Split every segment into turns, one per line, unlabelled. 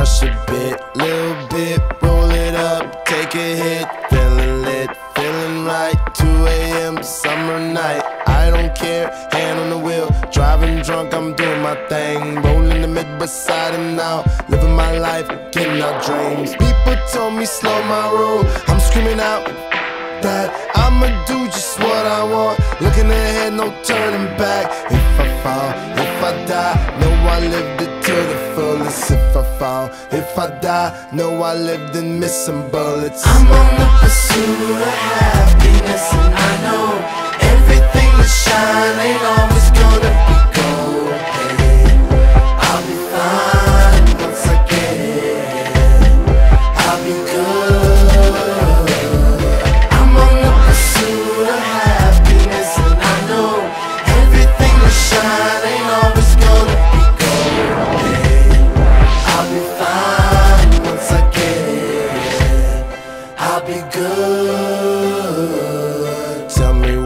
crush a bit, little bit, roll it up, take a hit, feeling lit, feeling right. 2 a.m. summer night, I don't care, hand on the wheel, driving drunk, I'm doing my thing, rolling the Midwest side and now, living my life, getting out dreams. People told me slow my roll, I'm screaming out that I'ma do just what I want, looking ahead, no turning back. If I fall, if I die, know I live. If I fall, if I die, know I lived in missing bullets. I'm on the pursuit of happiness, and I know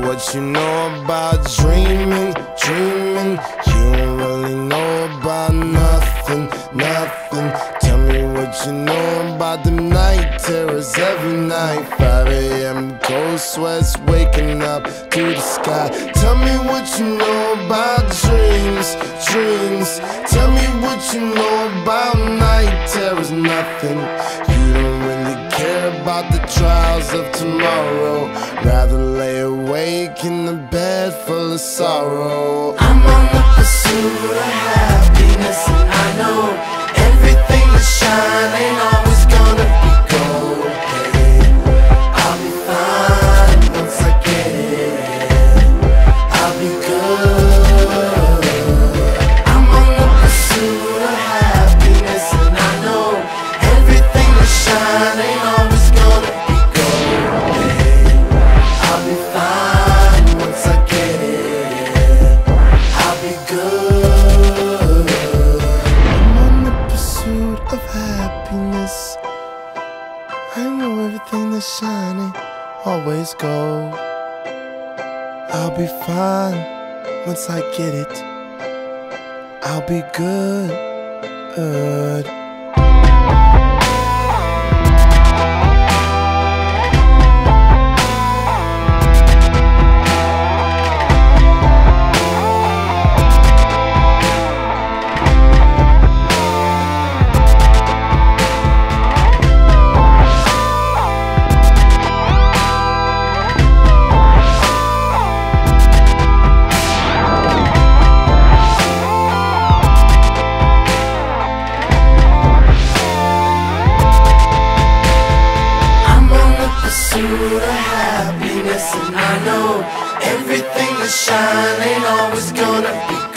what you know about dreaming, dreaming. You don't really know about nothing, nothing. Tell me what you know about the night terrors every night. 5 a.m. cold sweats waking up to the sky. Tell me what you know about dreams, dreams. Tell me what you know about night terrors, nothing. About the trials of tomorrow. Rather lay awake in the bed full of sorrow. I'm on the pursuit of happiness, and I know happiness. I know everything that's shining always gold. I'll be fine once I get it. I'll be good. That shine ain't always gonna be